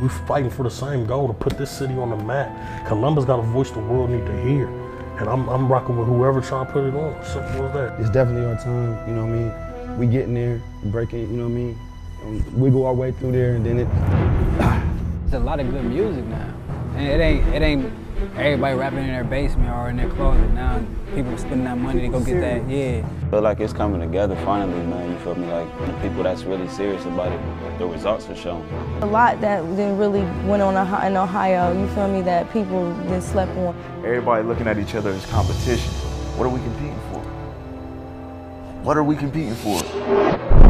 We're fighting for the same goal to put this city on the map. Columbus got a voice the world need to hear. And I'm, I'm rocking with whoever trying to put it on. Simple as that. It's definitely our time, you know what I mean? We getting there, breaking, you know what I mean? Um, wiggle our way through there and then it. There's a lot of good music now. And it ain't it ain't everybody rapping in their basement or in their closet. Now people spending that money to go get that, yeah. feel like it's coming together finally, man. You feel me? Like the people that's really serious about it, the results are showing. A lot that then really went on in Ohio, you feel me, that people then slept on. Everybody looking at each other as competition. What are we competing for? What are we competing for?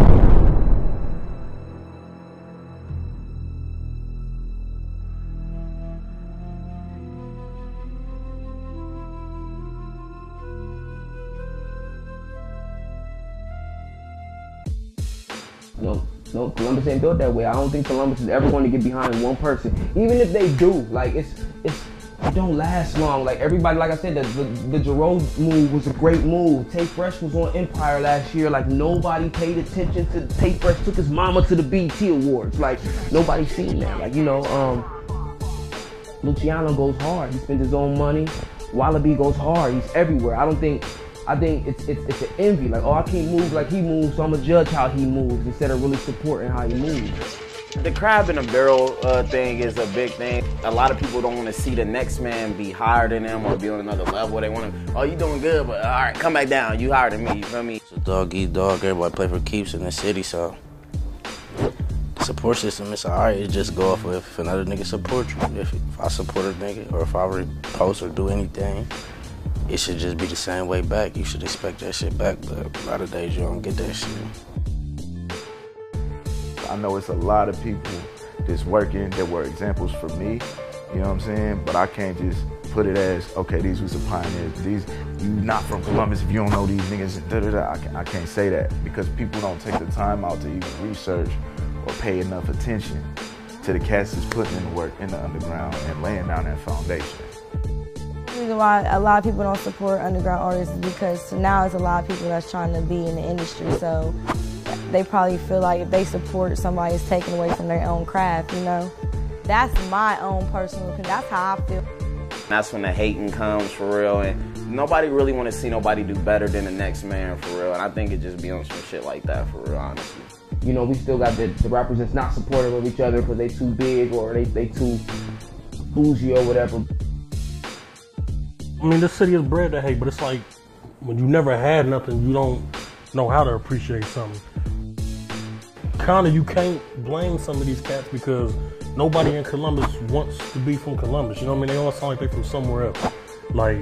No, Columbus ain't built that way. I don't think Columbus is ever going to get behind one person. Even if they do, like it's it's it don't last long. Like everybody, like I said, the the, the Jerome move was a great move. Tay Fresh was on Empire last year. Like nobody paid attention to Tay Fresh took his mama to the BET Awards. Like nobody seen that. Like you know, um, Luciano goes hard. He spends his own money. Wallaby goes hard. He's everywhere. I don't think I think it's it's it's an envy. Like, oh, I can't move like he moves, so I'm gonna judge how he moves instead of really supporting how he moves. The crab in a barrel uh, thing is a big thing. A lot of people don't want to see the next man be higher than them or be on another level. They want to, oh, you doing good, but all right, come back down. You higher than me. You feel me? It's a dog eat dog. Everybody play for keeps in the city, so support system is alright. It just go off of if another nigga support you. If, if I support a nigga or if I repost or do anything, it should just be the same way back. You should expect that shit back, but a lot of days you don't get that shit. I know it's a lot of people that's working that were examples for me. You know what I'm saying? But I can't just put it as, okay, these was the pioneers. These, you not from Columbus if you don't know these niggas. Da, da, da. I, can, I can't say that because people don't take the time out to even research or pay enough attention to the cats that's putting in the work in the underground and laying down that foundation. The reason why a lot of people don't support underground artists is because now it's a lot of people that's trying to be in the industry. So they probably feel like if they support somebody, it's taken away from their own craft, you know? That's my own personal opinion. That's how I feel. That's when the hating comes for real. And nobody really want to see nobody do better than the next man for real. And I think it just be on some shit like that for real, honestly. You know, we still got the, the rappers that's not supportive of each other because they too big or they, they too bougie or whatever. I mean, this city is bred to hate, but it's like when you never had nothing, you don't know how to appreciate something. Kinda, you can't blame some of these cats because nobody in Columbus wants to be from Columbus. You know what I mean? They all sound like they from somewhere else. Like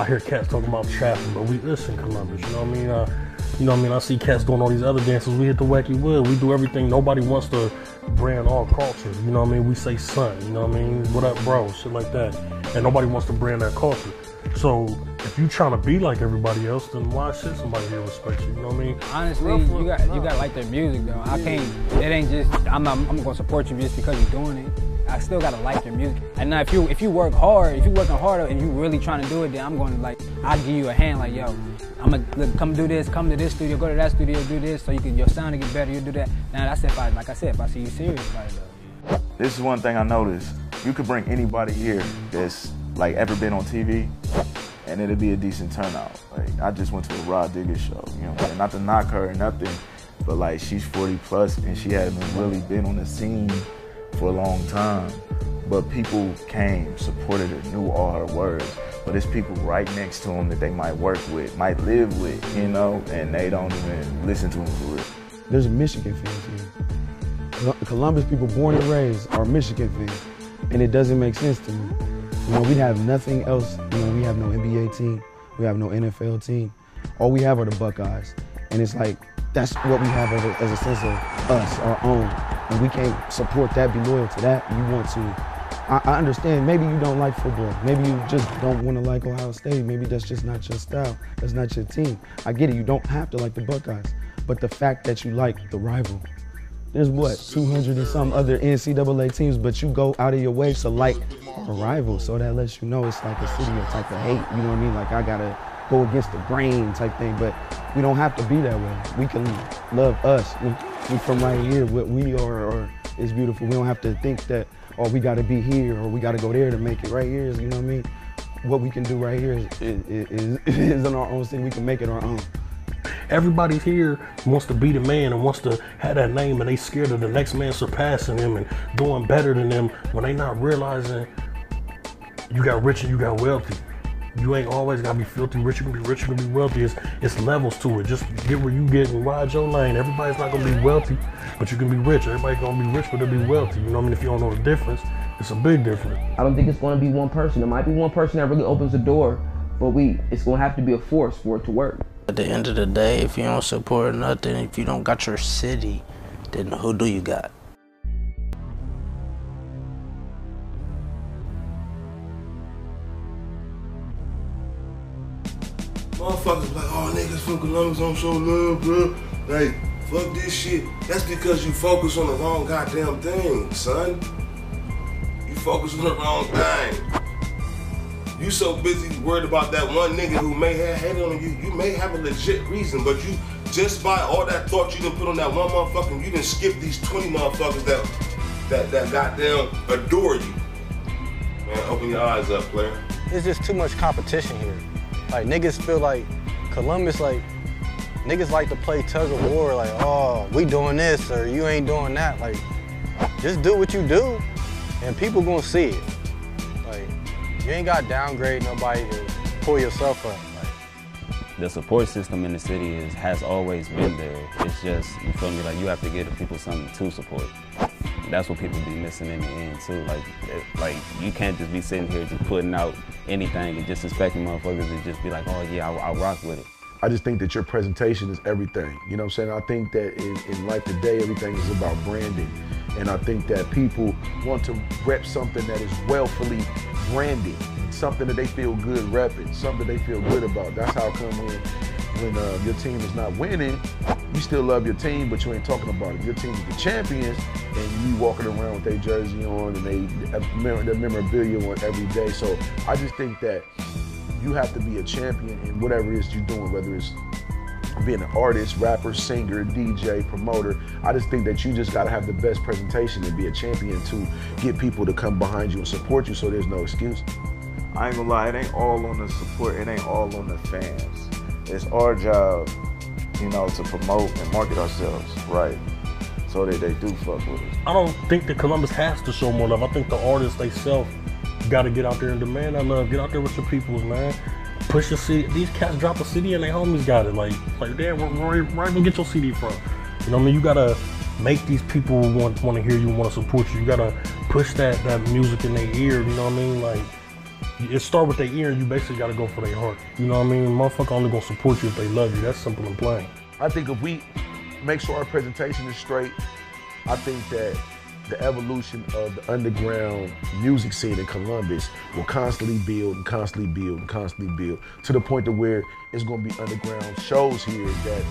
I hear cats talking about trapping, but we listen Columbus. You know what I mean? Uh, you know what I mean? I see cats doing all these other dances. We hit the wacky wood. We do everything. Nobody wants to brand our culture. You know what I mean? We say son. You know what I mean? What up, bro? Shit like that. And nobody wants to brand that culture. So if you trying to be like everybody else, then why should somebody here respect you? You know what I mean? Honestly, you got you got to like their music though. I can't. It ain't just I'm not. I'm gonna support you just because you're doing it. I still gotta like your music. And now if you if you work hard, if you working harder and you really trying to do it, then I'm going to like I'll give you a hand like yo, I'm gonna look, come do this, come to this studio, go to that studio, do this, so you can your sound to get better. You do that. Now that's if I like I said, if I see you serious about it though. This is one thing I noticed. You could bring anybody here that's like ever been on TV, and it'll be a decent turnout. Like I just went to a Rah Digga show, you know, not to knock her or nothing, but like she's 40 plus and she hasn't really been on the scene for a long time. But people came, supported her, knew all her words. But it's people right next to them that they might work with, might live with, you know, and they don't even listen to them for real. There's a Michigan fans here. Columbus people born and raised are Michigan fans, and it doesn't make sense to me. You know, we have nothing else. You know, we have no NBA team. We have no NFL team. All we have are the Buckeyes. And it's like, that's what we have as a, as a sense of us, our own. And we can't support that, be loyal to that. You want to. I, I understand, maybe you don't like football. Maybe you just don't want to like Ohio State. Maybe that's just not your style. That's not your team. I get it. You don't have to like the Buckeyes. But the fact that you like the rival, there's what, 200 and some other NCAA teams, but you go out of your way to like rival. So that lets you know it's like a city of type of hate. You know what I mean? Like I gotta go against the grain type thing, but we don't have to be that way. We can love us. We, we from right here, what we are, or it's beautiful. We don't have to think that, oh, we got to be here or we got to go there to make it. Right here is, you know what I mean? What we can do right here is, is, is, is in our own city. We can make it our own. Everybody's here wants to be the man and wants to have that name, and they scared of the next man surpassing them and doing better than them when they not realizing you got rich and you got wealthy. You ain't always gotta be filthy rich. You can be rich, you can be wealthy. It's, it's levels to it. Just get where you get and ride your lane. Everybody's not gonna be wealthy, but you can be rich. Everybody's gonna be rich, but they'll be wealthy. You know what I mean? If you don't know the difference, it's a big difference. I don't think it's going to be one person. It might be one person that really opens the door, but we it's going to have to be a force for it to work. At the end of the day, if you don't support nothing, if you don't got your city, then who do you got? Motherfuckers like, oh niggas from Columbus don't show love, bro. Like, fuck this shit. That's because you focus on the wrong goddamn thing, son. You focus on the wrong thing. You so busy worried about that one nigga who may have hated on you. You may have a legit reason, but you just by all that thought you didn't put on that one motherfucker, you didn't skip these 20 motherfuckers that that that goddamn adore you. Man, open your eyes up, player. It's just too much competition here. Like niggas feel like Columbus, like niggas like to play tug of war. Like, oh, we doing this or you ain't doing that. Like, just do what you do, and people gonna see it. Like, you ain't got to downgrade nobody to pull yourself up. the support system in the city is has always been there. It's just you feel me, like you have to give the people something to support. That's what people be missing in the end too. Like, it, like you can't just be sitting here just putting out anything and just expecting motherfuckers to just be like, oh yeah, I'll, I'll rock with it. I just think that your presentation is everything. You know what I'm saying? I think that in, in life today, everything is about branding. And I think that people want to rep something that is wealthily branded, something that they feel good repping, something they feel good about. That's how come when, when uh, your team is not winning, you still love your team, but you ain't talking about it. Your team is the champions, and you walking around with their jersey on and they their memorabilia on every day. So I just think that you have to be a champion in whatever it is you're doing, whether it's being an artist, rapper, singer, DJ, promoter. I just think that you just got to have the best presentation and be a champion to get people to come behind you and support you so there's no excuse. I ain't gonna lie, it ain't all on the support, it ain't all on the fans. It's our job, you know, to promote and market ourselves right so that they do fuck with us. I don't think that Columbus has to show more love. I think the artists they self got to get out there and demand that love. Get out there with your peoples, man. Push your CD. These cats drop a CD and their homies got it. Like, like damn, where, where, where even get your CD from? You know what I mean? You gotta make these people want want to hear you, want to support you. You gotta push that that music in their ear. You know what I mean? Like, it start with their ear, and you basically gotta go for their heart. You know what I mean? Motherfucker only gonna support you if they love you. That's simple and plain. I think if we make sure our presentation is straight, I think that the evolution of the underground music scene in Columbus will constantly build and constantly build and constantly build to the point to where it's going to be underground shows here that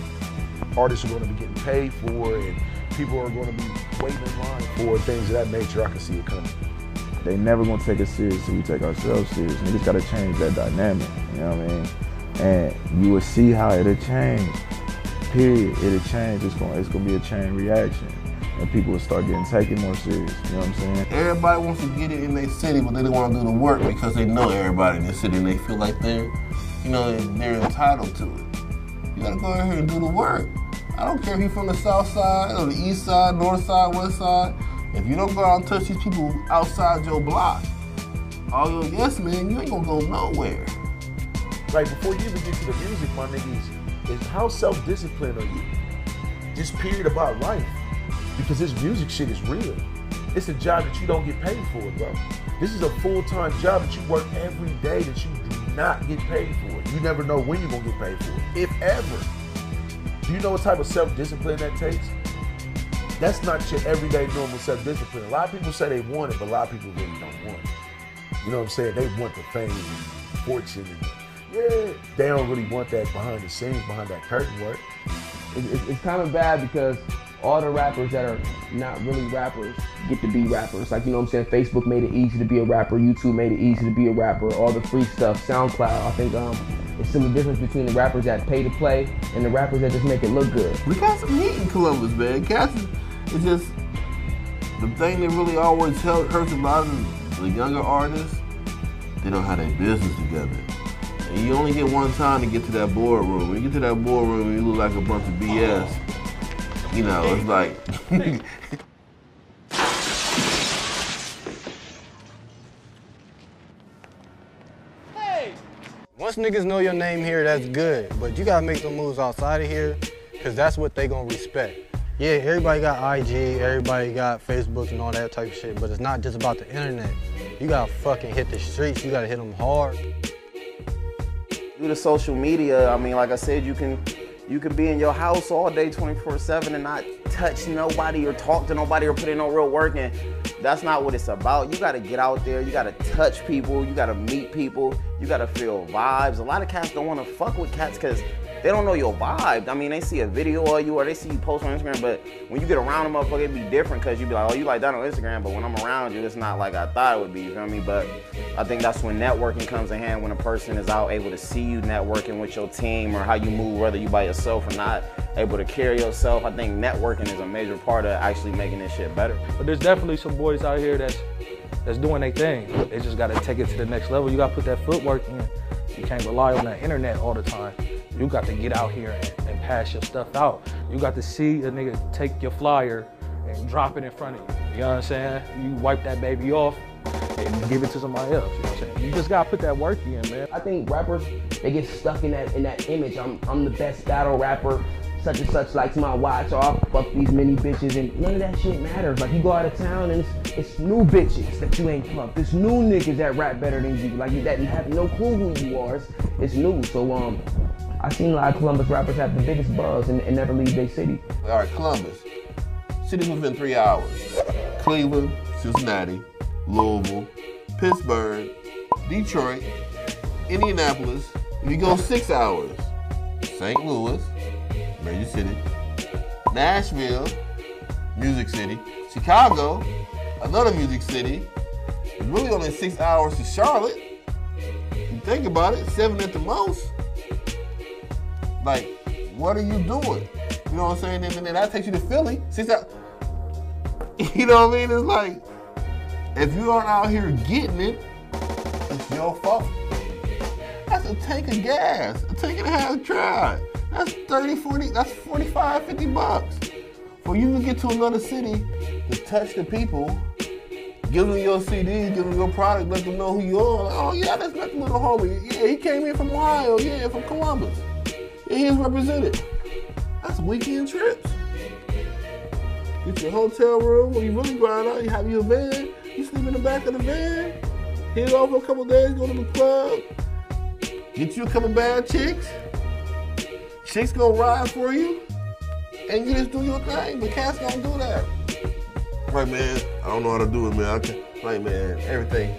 artists are going to be getting paid for and people are going to be waiting in line for things of that nature. I can see it coming. They never gonna take us serious till we take ourselves serious. Niggas gotta change that dynamic, you know what I mean? And you will see how it'll change. Period. It'll change. It's gonna it's gonna be a chain reaction. And people will start getting taken more serious. You know what I'm saying? Everybody wants to get it in their city, but they don't want to do the work because they know everybody in the city and they feel like they're, you know, they're entitled to it. You gotta go out here and do the work. I don't care if you're from the south side or the east side, north side, west side. If you don't go out and touch these people outside your block, all your yes man, you ain't gonna go nowhere. Like before you even get to the music, my niggas, is how self-disciplined are you? Just period about life. Because this music shit is real. It's a job that you don't get paid for, bro. This is a full-time job that you work every day that you do not get paid for. You never know when you're gonna get paid for it, if ever. Do you know what type of self-discipline that takes? That's not your everyday normal self-discipline. A lot of people say they want it, but a lot of people really don't want it. You know what I'm saying? They want the fame and fortune and yeah, they don't really want that behind the scenes, behind that curtain work. It, it, it's kind of bad because all the rappers that are not really rappers get to be rappers. Like, you know what I'm saying? Facebook made it easy to be a rapper. YouTube made it easy to be a rapper. All the free stuff, SoundCloud. I think um, it's still the difference between the rappers that pay to play and the rappers that just make it look good. We got some heat in Columbus, man. Cats is just the thing that really always hurts a lot of the younger artists, they don't have their business together. And you only get one time to get to that boardroom. When you get to that boardroom, you look like a bunch of BS. You know, it's like. Hey! Once niggas know your name here, that's good. But you gotta make some moves outside of here, cause that's what they gonna respect. Yeah, everybody got IG, everybody got Facebook and all that type of shit, but it's not just about the internet. You gotta fucking hit the streets, you gotta hit them hard. Through the social media, I mean, like I said, you can you can be in your house all day 24-7 and not touch nobody or talk to nobody or put in no real work and that's not what it's about. You gotta get out there, you gotta touch people, you gotta meet people, you gotta feel vibes. A lot of cats don't wanna fuck with cats because they don't know your vibe. I mean, they see a video of you or they see you post on Instagram, but when you get around them, motherfucker, it be different because you be like, oh, you like that on Instagram, but when I'm around you, it's not like I thought it would be, you feel me? But I think that's when networking comes in hand, when a person is out able to see you networking with your team or how you move, whether you by yourself or not, able to carry yourself. I think networking is a major part of actually making this shit better. But there's definitely some boys out here that's that's doing their thing. They just gotta take it to the next level. You gotta put that footwork in. You can't rely on the internet all the time. You got to get out here and, and pass your stuff out. You got to see a nigga take your flyer and drop it in front of you. You know what I'm saying? You wipe that baby off and give it to somebody else. You know what I'm saying? You just gotta put that work in, man. I think rappers they get stuck in that in that image. I'm I'm the best battle rapper. Such and such likes my watch. Or I'll fuck these many bitches, and none of that shit matters. Like you go out of town and it's, it's new bitches that you ain't fucked. It's new niggas that rap better than you. Like that have no clue who you are. It's, it's new. So um, I seen a lot of Columbus rappers have the biggest buzz and, and never leave their city. All right, Columbus. Cities within three hours. Cleveland, Cincinnati, Louisville, Pittsburgh, Detroit, Indianapolis. If you go six hours, St. Louis, major city, Nashville, music city, Chicago, another music city. It's really only six hours to Charlotte. You think about it, seven at the most. Like, what are you doing? You know what I'm saying? And then that takes you to Philly. Six hours. You know what I mean? It's like, if you aren't out here getting it, it's your fault. That's a tank of gas, a tank and a half dry. That's 30, 40, that's 45, 50 bucks. For you to get to another city to touch the people, give them your CD, give them your product, let them know who you are. Like, oh yeah, that's that little homie. Yeah, he came in from Ohio. Yeah, from Columbus. Yeah, he's represented. That's weekend trips. Get your hotel room. When you really grind out, you have your van. You sleep in the back of the van. Hit for a couple days, go to the club. Get you a couple bad chicks. Chicks gonna ride for you. And you just do your thing. But cats don't do that. Right, man. I don't know how to do it, man. I can, like, man, everything.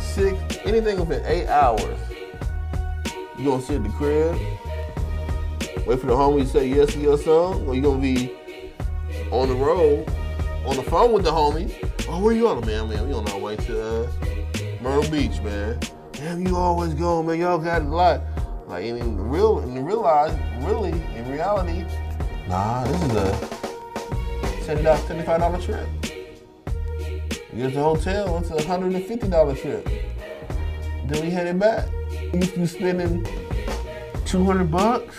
Six, anything within eight hours. You gonna sit at the crib, wait for the homie to say yes to your song, or you gonna be on the road, on the phone with the homie. Oh, where you on, man? Man, we on our way to uh, Myrtle Beach, man. Damn, you always go, man. Y'all got a lot. Like, and real, and realize, really, in reality, nah, this is a $70, $75 trip. You get the hotel, it's a $150 trip. Then we headed back. You used spending 200 bucks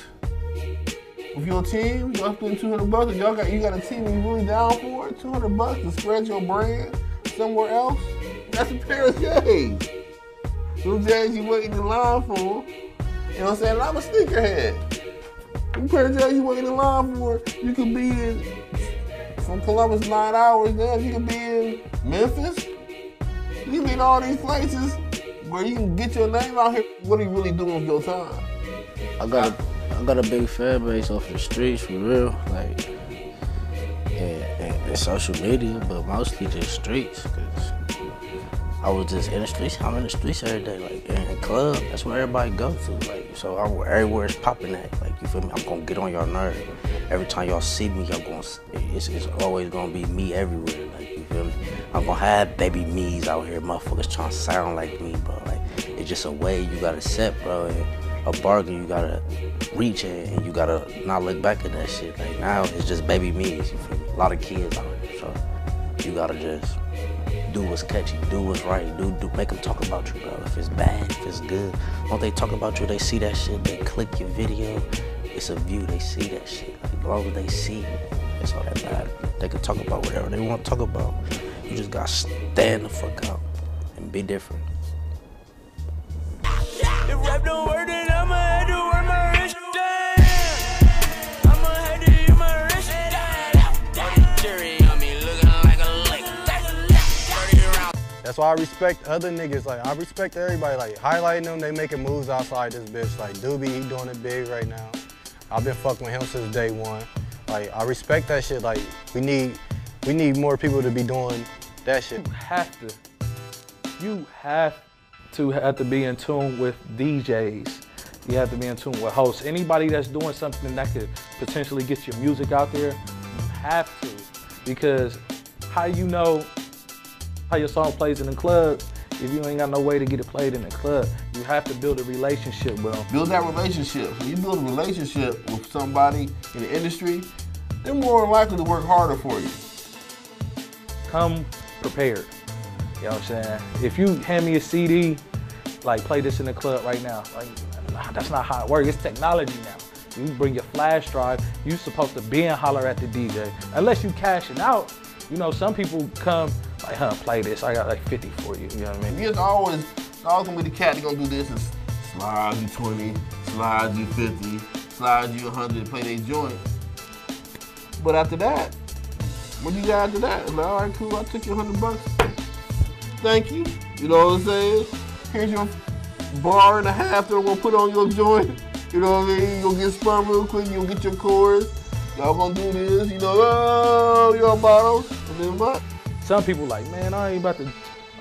with your team. You all spend 200 bucks, and y'all got you got a team and you really down for it. 200 bucks to spread your brand somewhere else. That's a pair of J's. Those J's you waiting in line for. You know what I'm saying? I'm a sneakerhead. Pair of J's you waiting in line for. You could be in from Columbus nine hours. Then you could be in Memphis. You be in all these places where you can get your name out here. What are you really doing with your time? I got a, I got a big fan base off the streets for real, like and, and, and social media, but mostly just streets. Cause I was just in the streets. I'm in the streets every day, like in the club. That's where everybody go to. Like so, I'm everywhere it's popping at. Like you feel me? I'm gonna get on your nerve. Every time y'all see me, I'm gonna. It's, it's always gonna be me everywhere. Like you feel me? I'm gonna have baby me's out here, motherfuckers trying to sound like me, bro. Like it's just a way you gotta set, bro. And, a bargain you gotta reach and you gotta not look back at that shit. Like now it's just baby me's, you feel me? A lot of kids out here, so You gotta just do what's catchy, do what's right, do do make them talk about you, bro. If it's bad, if it's good, once they talk about you, they see that shit, they click your video. It's a view, they see that shit. Like, long as they see, that's all that matters. They can talk about whatever they want to talk about. You just gotta stand the fuck up and be different. That's why I respect other niggas. Like I respect everybody. Like highlighting them, they making moves outside this bitch. Like Doobie, he doing it big right now. I've been fucking with him since day one. Like I respect that shit. Like we need, we need more people to be doing that shit. You have to. You have to have to be in tune with DJs. You have to be in tune with hosts. Anybody that's doing something that could potentially get your music out there, you have to. Because how you know how your song plays in the club if you ain't got no way to get it played in the club? You have to build a relationship with them. Build that relationship. When you build a relationship with somebody in the industry, they're more likely to work harder for you. come prepared. You know what I'm saying? If you hand me a CD, like play this in the club right now, like that's not how it works. It's technology now. You bring your flash drive, you supposed to be and holler at the DJ. Unless you cashing out, you know, some people come like, huh, play this. I got like 50 for you. You know what I mean? It's always, always gonna be the cat that gonna do this and slide you 20, slide you 50, slide you 100, play their joint. But after that, what you got after that? Like, all right, cool, I took your 100 bucks. Thank you. You know what I'm saying? Here's your bar and a half that I'm gonna put on your joint. You know what I mean? You gonna get spun real quick, you gonna get your chorus. Y'all gonna do this, you know, oh, your bottles. And then what? Some people like, man, I ain't about to,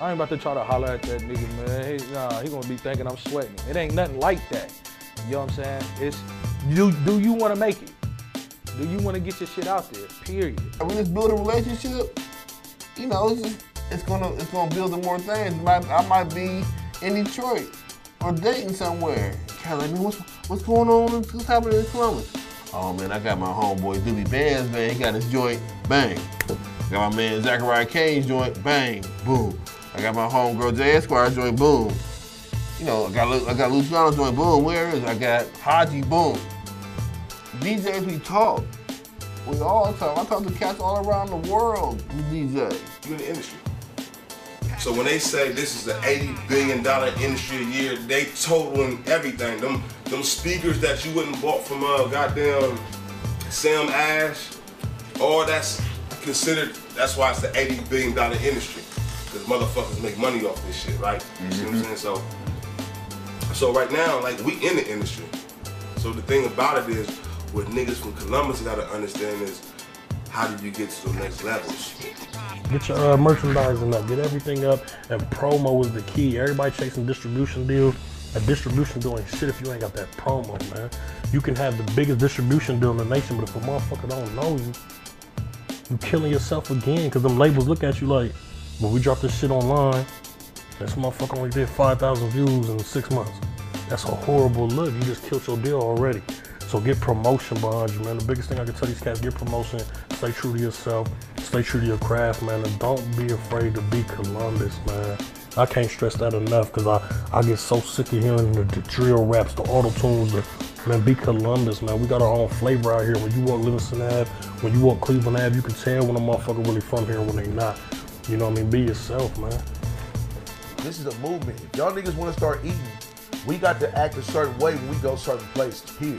I ain't about to try to holler at that nigga, man. He, nah, he gonna be thinking I'm sweating. It ain't nothing like that. You know what I'm saying? It's, do, do you wanna make it? Do you wanna get your shit out there? Period. When it's build a relationship, you know, it's just, it's gonna it's gonna build more things. Might, I might be in Detroit or dating somewhere. Of like, what's what's going on? What's happening in Columbus? Oh man, I got my homeboy Doobie Bands, man. He got his joint, bang. Got my man Zachariah Kane's joint, bang, boom. I got my homegirl J Esquire joint, boom. You know, I got I got Luciano joint, boom. Where is? I got Haji, boom. DJs we talk. We all talk. I talk to cats all around the world who DJ. You in the industry. So when they say this is an eighty billion dollar industry a year, they totaling everything. Them them speakers that you wouldn't bought from uh goddamn Sam Ash, all that's considered. That's why it's the eighty billion dollar industry. Because motherfuckers make money off this shit, right? You see what I'm saying? So, so right now, like we in the industry. So the thing about it is, what niggas from Columbus gotta understand is, how do you get to the next levels? Get your uh, merchandising up, get everything up, and promo is the key. Everybody chasing distribution deals. A distribution deal ain't shit if you ain't got that promo, man. You can have the biggest distribution deal in the nation, but if a motherfucker don't know you, you killing yourself again because them labels look at you like, when we drop this shit online, this motherfucker only did 5,000 views in six months. That's a horrible look. You just killed your deal already. So get promotion behind you, man. The biggest thing I can tell these cats, get promotion. Stay true to yourself. Stay true to your craft, man. And don't be afraid to be Columbus, man. I can't stress that enough because I, I get so sick of hearing the, the drill raps, the auto tunes, the man, be Columbus, man. We got our own flavor out here. When you walk Livingston Ave, when you walk Cleveland Ave, you can tell when a motherfucker really from here and when they not. You know what I mean? Be yourself, man. This is a movement. If y'all niggas want to start eating, we got to act a certain way when we go certain places. Here,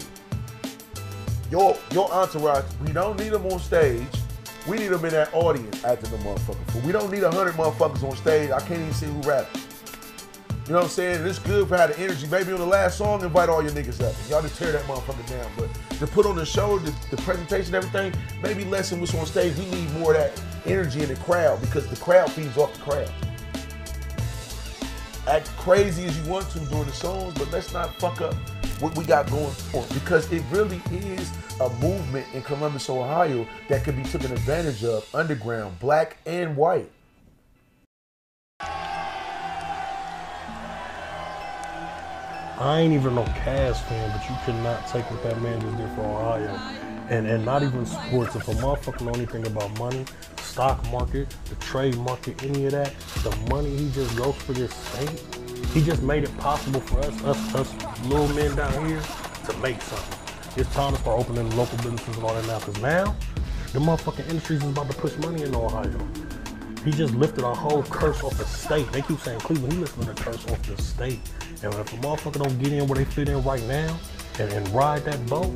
Your your entourage, we don't need them on stage. We need them in that audience acting the motherfucker. We don't need a hundred motherfuckers on stage. I can't even see who rapping. You know what I'm saying? It's good for how the energy. Maybe on the last song, invite all your niggas up. Y'all just tear that motherfucker down. But to put on the show, the, the presentation, everything, maybe less than what's on stage. We need more of that energy in the crowd because the crowd feeds off the crowd act crazy as you want to during the songs, but let's not fuck up what we got going on because it really is a movement in Columbus, Ohio that can be taken advantage of underground, black and white. I ain't even no Cavs fan, but you cannot take what that man just did for Ohio And and not even sports. If a motherfucker know anything about money, stock market, the trade market, any of that, the money he just goes for this state, he just made it possible for us, us, us little men down here to make something. It's time to start opening local businesses and all that now, because now the motherfucking industries is about to push money in Ohio. He just lifted a whole curse off the state. They keep saying Cleveland, he lifted a curse off the state. And if a motherfucker don't get in where they fit in right now and, and ride that boat,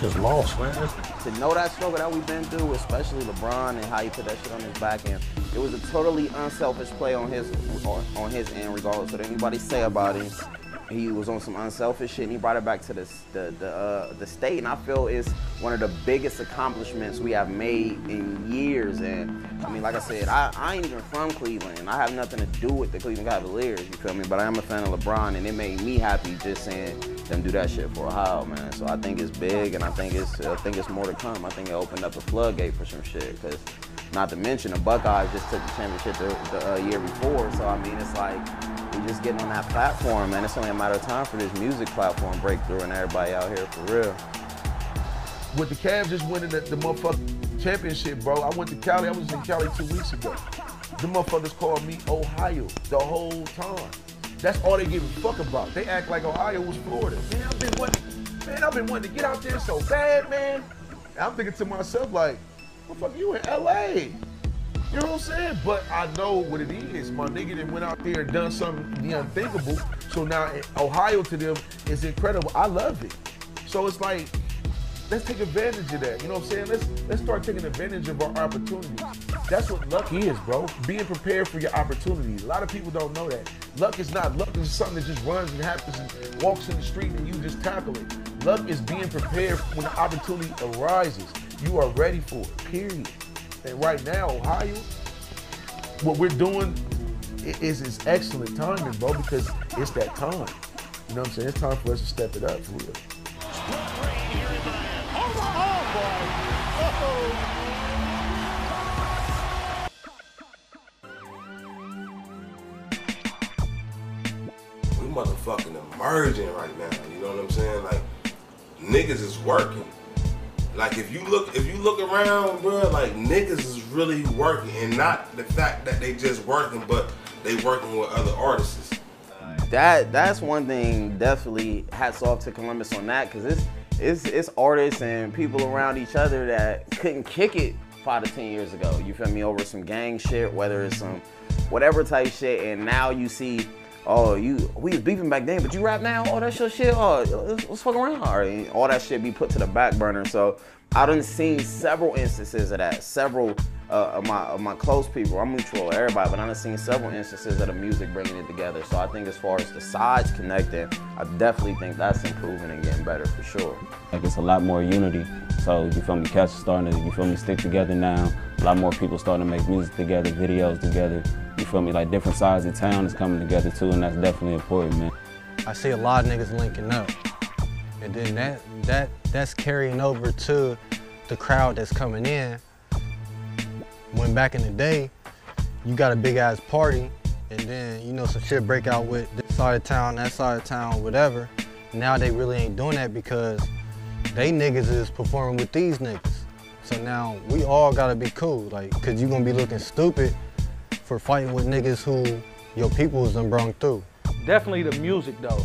just lost, man. To know that struggle that we've been through, especially LeBron and how he put that shit on his back end, it was a totally unselfish play on his on, his end, regardless of what anybody say about him. He was on some unselfish shit, and he brought it back to the the the, uh, the state, and I feel it's one of the biggest accomplishments we have made in years. And I mean, like I said, I, I ain't even from Cleveland, and I have nothing to do with the Cleveland Cavaliers. You feel me? But I am a fan of LeBron, and it made me happy just saying them do that shit for Ohio, man. So I think it's big, and I think it's I think it's more to come. I think it opened up a floodgate for some shit, because not to mention the Buckeyes just took the championship the, the uh, year before. So I mean, it's like just getting on that platform, man. It's only a matter of time for this music platform breakthrough, and everybody out here for real. With the Cavs just winning the, the motherfucking championship, bro. I went to Cali. I was in Cali two weeks ago. The motherfuckers called me Ohio the whole time. That's all they give a fuck about. They act like Ohio was Florida. Man, I've been wanting, man, I've been wanting to get out there so bad, man. I'm thinking to myself, like, what the fuck, you in LA. You know what I'm saying? But I know what it is. My nigga that went out there and done something the unthinkable. So now Ohio to them is incredible. I love it. So it's like, let's take advantage of that. You know what I'm saying? Let's let's start taking advantage of our opportunities. That's what luck is, bro. Being prepared for your opportunities. A lot of people don't know that. Luck is not luck is something that just runs and happens and walks in the street and you just tackle it. Luck is being prepared when the opportunity arises. You are ready for it. Period. And right now, Ohio, what we're doing is is excellent timing, bro, because it's that time. You know what I'm saying? It's time for us to step it up for real. we motherfucking emerging right now. You know what I'm saying? Like niggas is working. Like if you look if you look around, bro, like niggas is really working, and not the fact that they just working, but they working with other artists. That that's one thing. Definitely hats off to Columbus on that, cause it's it's it's artists and people around each other that couldn't kick it five to ten years ago. You feel me? Over some gang shit, whether it's some whatever type shit, and now you see. Oh, you we was beefing back then, but you rap now. Oh, that's your shit. Oh, let's, let's fuck around. All, right. all that shit be put to the back burner. So I done seen several instances of that. Several uh, of my of my close people. I'm mutual, everybody, but I done seen several instances of the music bringing it together. So I think as far as the sides connecting, I definitely think that's improving and getting better for sure. Like it's a lot more unity. So you feel me, are starting to you feel me stick together now. A lot more people starting to make music together, videos together. You feel me, like different sides of town is coming together too, and that's definitely important, man. I see a lot of niggas linking up. And then that that that's carrying over to the crowd that's coming in. When back in the day, you got a big ass party and then you know some shit break out with this side of town, that side of town, whatever. Now they really ain't doing that because they niggas is performing with these niggas. So now we all gotta be cool, like, cause you gonna be looking stupid for fighting with niggas who your peoples done brung through. Definitely the music though.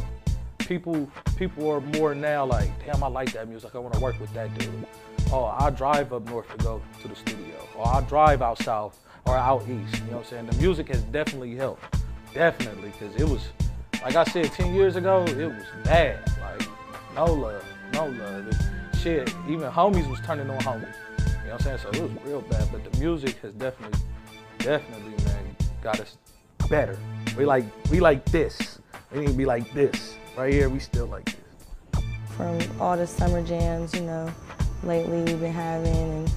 People people are more now like, damn, I like that music. I want to work with that dude. Oh, I drive up north to go to the studio. Or I drive out south or out east. You know what I'm saying? The music has definitely helped. Definitely, because it was, like I said, 10 years ago, it was bad. Like, no love, no love. It- shit, even homies was turning on homies. You know what I'm saying? So it was real bad. But the music has definitely, definitely, man, got us better. We like, we like this. We need to be like this. Right here, we still like this. from all the summer jams, you know, lately we've been having and,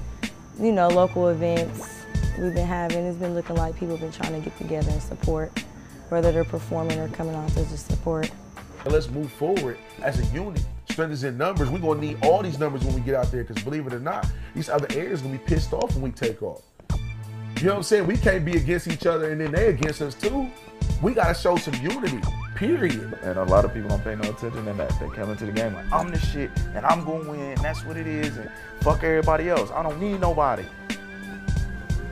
you know, local events we've been having. It's been looking like people have been trying to get together and support, whether they're performing or coming out to just support. Let's move forward as a unit. Strength is in numbers. We're gonna need all these numbers when we get out there, because believe it or not, these other areas gonna be pissed off when we take off. You know what I'm saying? We can't be against each other and then they against us too. We gotta show some unity. Period. And a lot of people don't pay no attention to that. They come into the game like, I'm the shit, and I'm gonna win. And that's what it is. And fuck everybody else. I don't need nobody.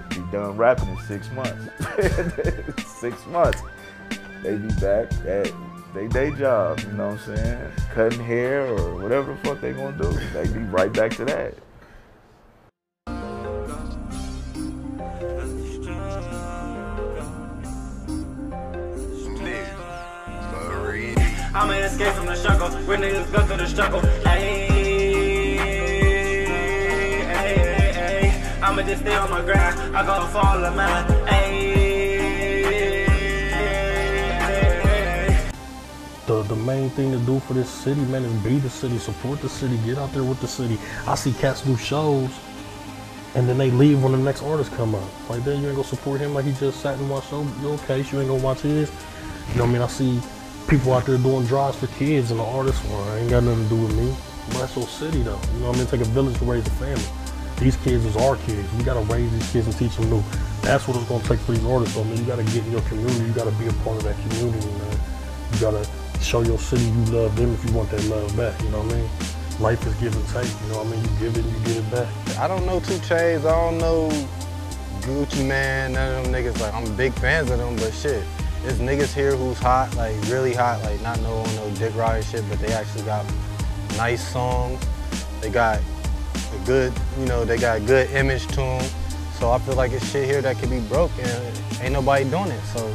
Be done rapping in six months. six months. They be back at they day job, you know what I'm saying? Cutting hair or whatever the fuck they gonna do. They be right back to that. I'ma escape from the struggle. When niggas go through the struggle. I'ma just stay on my grind. I gonna fall. The, the main thing to do for this city, man, is be the city, support the city, get out there with the city. I see cats do shows, and then they leave when the next artist come up. Like, then you ain't gonna support him like he just sat and watched your, your case. You ain't gonna watch his. You know what I mean? I see people out there doing drives for kids, and the artists, well, ain't got nothing to do with me. But that's your city, though. You know what I mean? Take a village to raise a family. These kids is our kids. We gotta raise these kids and teach them new. That's what it's gonna take for these artists. I mean, you gotta get in your community. You gotta be a part of that community, man. You gotta show your city you love them if you want that love back. You know what I mean? Life is give and take. You know what I mean? You give it, you get it back. I don't know 2 Chainz. I don't know Gucci Mane. None of them niggas. Like I'm big fans of them, but shit, there's niggas here who's hot, like really hot, like not no no dick ride shit, but they actually got nice songs. They got a good, you know, they got a good image to them. So I feel like it's shit here that can be broke and ain't nobody doing it. So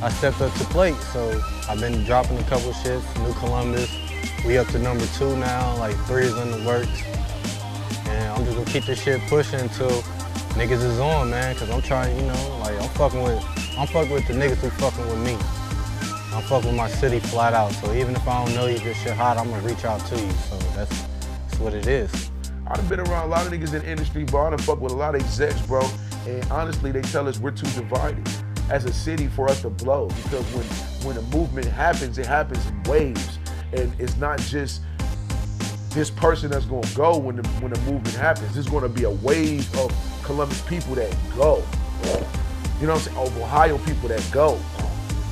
I stepped up to plate. So I've been dropping a couple shits, New Columbus. We up to number two now, like three is in the works. And I'm just gonna keep this shit pushing until niggas is on, man. Cause I'm trying, you know, like I'm fucking with, I'm fucking with the niggas who fucking with me. I'm fucking with my city flat out. So even if I don't know you, if shit hot, I'm gonna reach out to you. So that's, that's what it is. I done been around a lot of niggas in the industry, bro. I done fuck with a lot of execs, bro. And honestly, they tell us we're too divided as a city for us to blow. Because when when a movement happens, it happens in waves. And it's not just this person that's gonna go when the when the movement happens. There's gonna be a wave of Columbus people that go. You know what I'm saying? Of Ohio people that go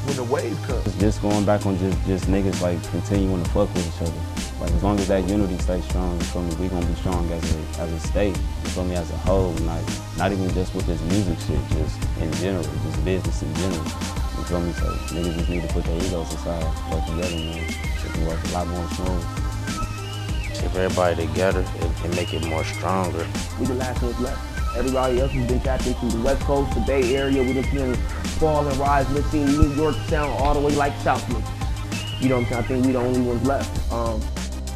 when the wave comes. Just going back on just, just niggas like continuing to fuck with each other. Like as long as that unity stays strong, you feel me, we gonna be strong as a as a state, you feel me, as a whole, like not even just with this music shit, just in general, just business in general. You feel me? So niggas just need to put their egos aside, work together, man. It can work a lot more smooth. Keep everybody together and, and make it more stronger. We the last ones left. Everybody else has been tapped into the West Coast, the Bay Area. We done seen fall and rise. We've seen New York sound all the way like South. You know what I'm saying? I think we the only ones left. Um,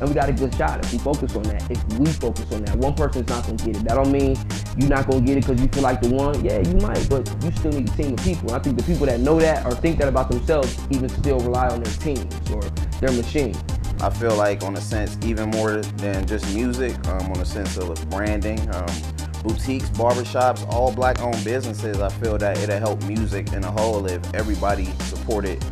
and we got a good shot if we focus on that. If we focus on that, one person's not gonna get it. That don't mean you're not gonna get it because you feel like the one. Yeah, you might, but you still need a team of people. And I think the people that know that or think that about themselves even still rely on their teams or their machine. I feel like, on a sense, even more than just music, um, on a sense of branding, um, boutiques, barbershops, all black-owned businesses. I feel that it'll help music in a whole if everybody supported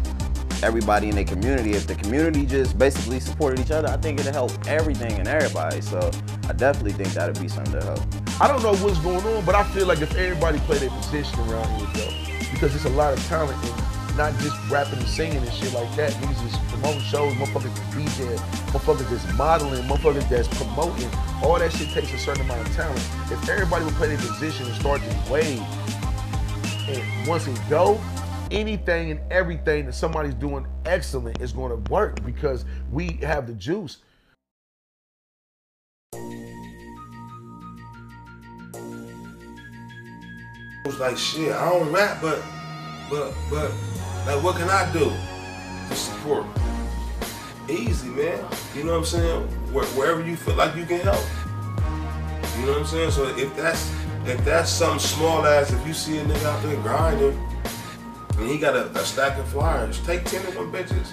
everybody in the community. If the community just basically supported each other, I think it'll help everything and everybody. So I definitely think that'd be something to help. I don't know what's going on, but I feel like if everybody played their position around here, though, because there's a lot of talent in not just rapping and singing and shit like that. Niggas just promoting shows, motherfuckers that's DJing, motherfuckers that's modeling, motherfuckers that's promoting. All that shit takes a certain amount of talent. If everybody would play their position and start this wave, and once it go, anything and everything that somebody's doing excellent is going to work because we have the juice. I was like, shit, I don't rap, but, but, but, like, what can I do to support? Easy, man. You know what I'm saying? Where, wherever you feel like you can help. You know what I'm saying? So if that's if that's something small as if you see a nigga out there grinding and he got a, a stack of flyers, take ten of them bitches.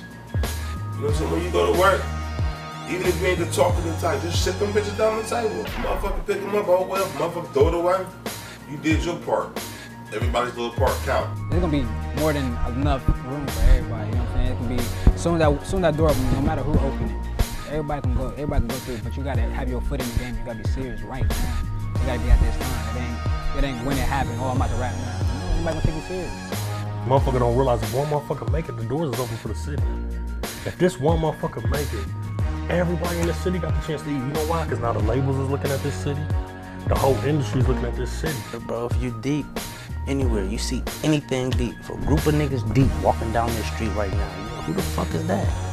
You know what I'm saying? When you go to work, even if you ain't the talking the type, just sit them bitches down on the table. Motherfucker pick them up, oh well, motherfucker throw it away. You did your part. Everybody's little part count. There's gonna be more than enough room for everybody. You know what I'm saying? It can be soon that soon that door opens, no matter who open it, everybody can go. Everybody can go through. But you gotta have your foot in the game. You gotta be serious right now. You gotta be at this time. It ain't it ain't when it happens. Oh, I'm about to rap now. No, nobody gonna take you serious. Motherfucker don't realize if one motherfucker make it, the doors is open for the city. If this one motherfucker make it, everybody in the city got the chance to eat. You know why? Because now the labels is looking at this city. The whole industry is looking at this city. Bro, if you deep anywhere, you see anything deep, if a group of niggas deep walking down the street right now, who the fuck is that?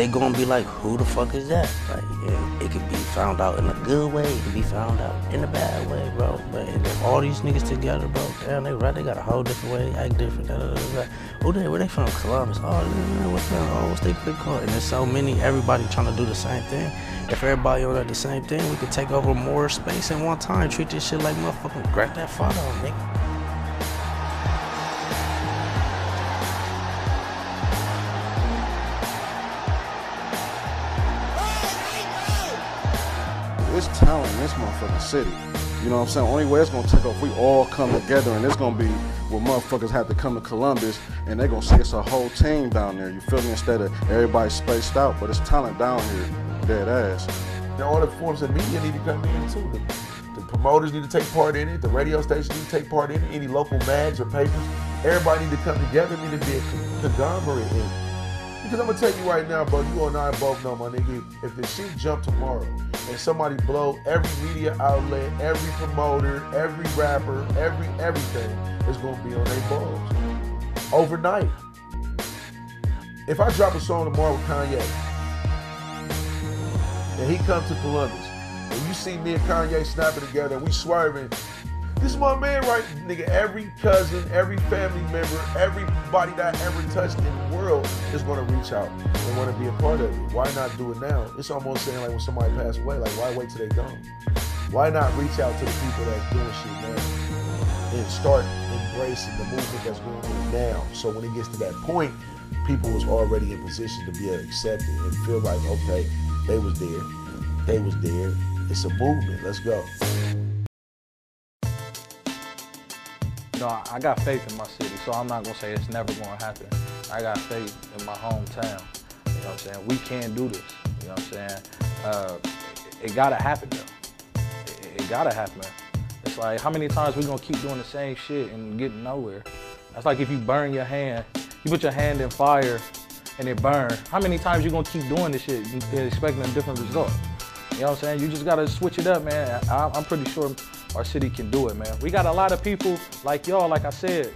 They gonna be like, who the fuck is that? Like, and it could be found out in a good way, it could be found out in a bad way, bro. But all these niggas together, bro, damn, they right, they got a whole different way, act different. Da, da, da, da. They, where they from? Columbus. Oh, yeah, what's that? Oh, what's they good call? And there's so many, everybody trying to do the same thing. If everybody on that the same thing, we could take over more space in one time. Treat this shit like motherfucking Grand Theft Auto, nigga. Talent in this motherfucking city. You know what I'm saying? Only way it's gonna take off we all come together and it's gonna be where motherfuckers have to come to Columbus and they're gonna see it's a whole team down there. You feel me? Instead of everybody spaced out, but it's talent down here, dead ass. Now all the forms of media need to come in too. The, the promoters need to take part in it. The radio stations need to take part in it. Any local mags or papers, everybody need to come together. Need to be a conglomerate. Because I'm gonna tell you right now, bro, you and I both know, my nigga, if the shit jump tomorrow and somebody blow every media outlet, every promoter, every rapper, every everything is gonna be on their balls overnight. If I drop a song tomorrow with Kanye and he comes to Columbus and you see me and Kanye snapping together we swerving, this is my man, right? Nigga, every cousin, every family member, everybody that I ever touched in the world is gonna reach out and wanna be a part of it. Why not do it now? It's almost saying like when somebody passed away, like why wait till they gone? Why not reach out to the people that's doing shit now and start embracing the movement that's going on now? So when it gets to that point, people was already in position to be accepted and feel like, okay, they was there, they was there. It's a movement. Let's go. Know, I got faith in my city, so I'm not gonna say it's never gonna happen. I got faith in my hometown. You know what I'm saying? We can do this. You know what I'm saying? Uh, it, gotta happen though. It, it gotta happen. It's like how many times we gonna keep doing the same shit and getting nowhere? That's like if you burn your hand, you put your hand in fire and it burn. How many times you gonna keep doing this shit and expecting a different result? You know what I'm saying? You just gotta switch it up, man. I, I'm pretty sure our city can do it, man. We got a lot of people like y'all, like I said,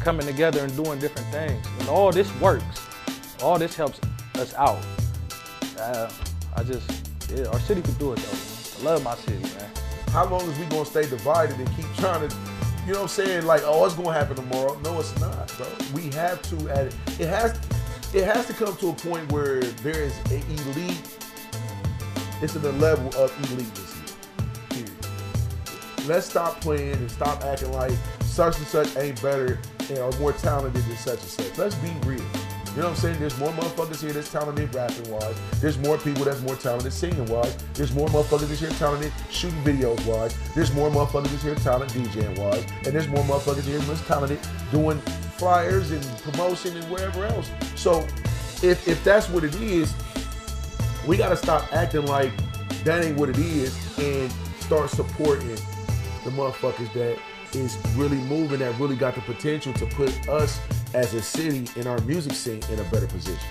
coming together and doing different things. And all this works. All this helps us out. Uh, I just, yeah, our city can do it though. I love my city, man. How long is we gonna stay divided and keep trying to, you know what I'm saying? Like, oh, it's gonna happen tomorrow. No, it's not, bro. We have to at it. It has it has to come to a point where there is an elite, it's at the level of eliteness. Let's stop playing and stop acting like such and such ain't better and are more talented than such and such. Let's be real. You know what I'm saying? There's more motherfuckers here that's talented rapping wise. There's more people that's more talented singing wise. There's more motherfuckers that's here talented shooting videos wise. There's more motherfuckers that's here talented DJing wise. And there's more motherfuckers here that's talented doing flyers and promotion and wherever else. So if if that's what it is, we gotta stop acting like that ain't what it is and start supporting the motherfuckers that is really moving, that really got the potential to put us as a city in our music scene in a better position.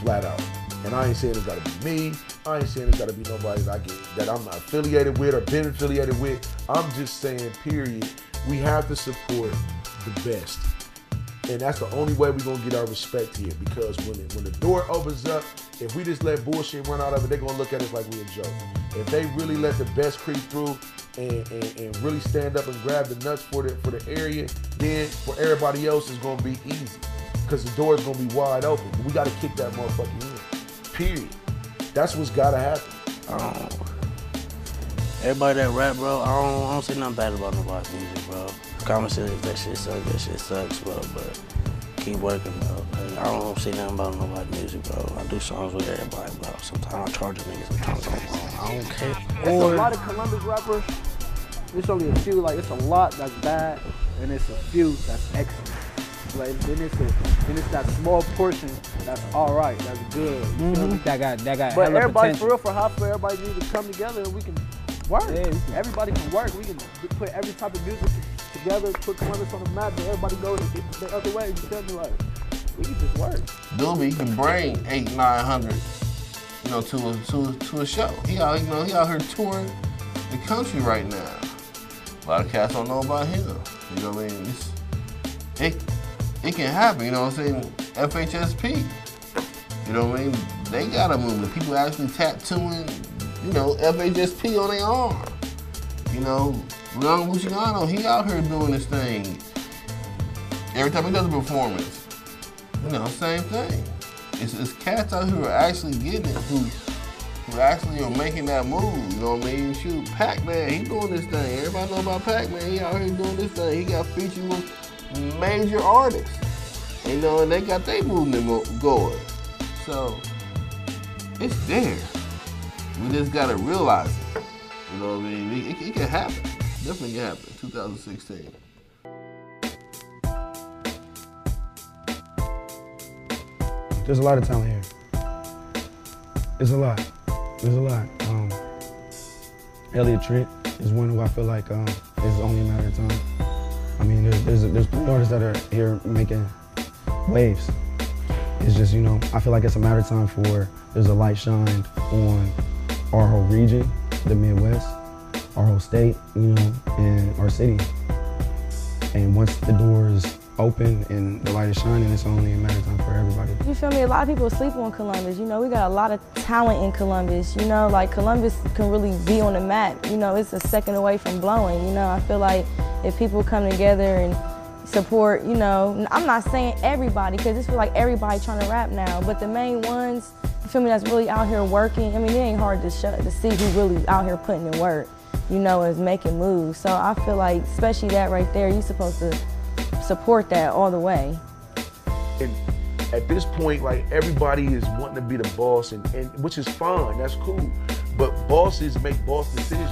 Flat out. And I ain't saying it's gotta be me. I ain't saying it's gotta be nobody that I get that I'm affiliated with or been affiliated with. I'm just saying, period. We have to support the best. And that's the only way we're gonna get our respect here. Because when it, when the door opens up, if we just let bullshit run out of it, they're gonna look at us like we a joke. If they really let the best creep through and, and, and really stand up and grab the nuts for the for the area, then for everybody else it's gonna be easy. Because the door is gonna be wide open. We gotta kick that motherfucker in. Period. That's what's gotta happen. Oh. Everybody that rap, bro, I don't, I don't say nothing bad about nobody's music, bro. Common if that shit sucks, that shit sucks, bro. But keep working, bro. Like, I don't say nothing about nobody's music, bro. I do songs with everybody, bro. Sometimes I charge a nigga, sometimes I don't. I don't care. It's a lot of Columbus rappers. It's only a few. Like it's a lot that's bad, and it's a few that's excellent. Like then it's a, then it's that small portion that's all right, that's good. You feel Mhm. me? That got that got But hella everybody, potential. for real, for hot, for everybody need to come together and we can work. Everybody can work. We can put every type of music together, put Columbus on the map, then everybody goes the other way. You feel me? Like, we can just work. Doobie can bring eight, nine hundred, you know, to a to a, to a show. He out, you know, he out here touring the country right now. A lot of cats don't know about him. You know what I mean? It's, it it can happen. You know what I'm saying? FHSP. You know what I mean? They got a movement. People actually tattooing, you know, FHSP on their arm. You know, Leon Luciano, he out here doing this thing. Every time he does a performance, you know, same thing. It's, it's cats out here who are actually getting it, who who actually are making that move. You know what I mean? Shoot, Pac-Man, he doing this thing. Everybody know about Pac-Man. He out here doing this thing. He got featured with major artists. You know, and they got their movement go- going. So it's there. We just gotta realize it. You know what I mean? It, it, it can happen. Definitely can happen. 2016. There's a lot of talent here. There's a lot. There's a lot. Um, Elliott Trent is one who I feel like um, it's only a matter of time. I mean, there's there's there's artists that are here making waves. It's just you know I feel like it's a matter of time for there's a light shined on our whole region, the Midwest, our whole state, you know, and our city. And once the door is open and the light is shining, it's only a matter of time for everybody. You feel me? A lot of people sleep on Columbus. You know, we got a lot of talent in Columbus. You know, like Columbus can really be on the map. You know, it's a second away from blowing. You know, I feel like if people come together and support, you know, I'm not saying everybody because it feel like everybody trying to rap now, but the main ones, you feel me, that's really out here working. I mean, it ain't hard to show, to see who really out here putting in work. You know, is making moves. So I feel like, especially that right there, you're supposed to support that all the way. And at this point, like everybody is wanting to be the boss, and, and which is fine, that's cool. But bosses make boss decisions.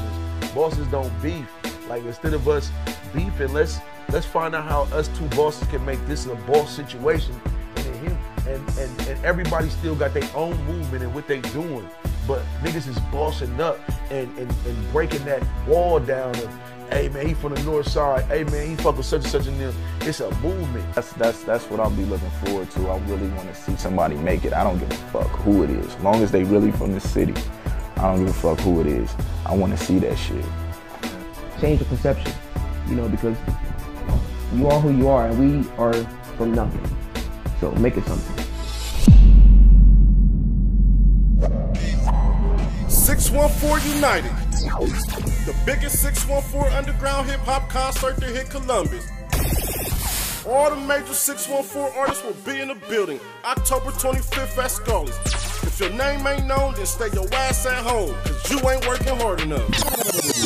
Bosses don't beef. Like instead of us beefing, let's let's find out how us two bosses can make this a boss situation. And and, and, and everybody still got their own movement and what they doing. But niggas is bossing up and, and, and breaking that wall down of hey man, he from the north side, hey man, he fuck with such and such and them. It's a movement. That's that's that's what I'll be looking forward to. I really want to see somebody make it. I don't give a fuck who it is. As long as they really from the city, I don't give a fuck who it is. I want to see that shit. change the perception, you know, because you are who you are, and we are from nothing. So make it something. 614 United. The biggest 614 underground hip hop concert to hit Columbus. All the major 614 artists will be in the building October 25th at Skully's. If your name ain't known, then stay your ass at home, cause you ain't working hard enough.